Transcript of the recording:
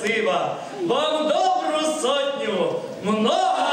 красива, вам добру сотню, много.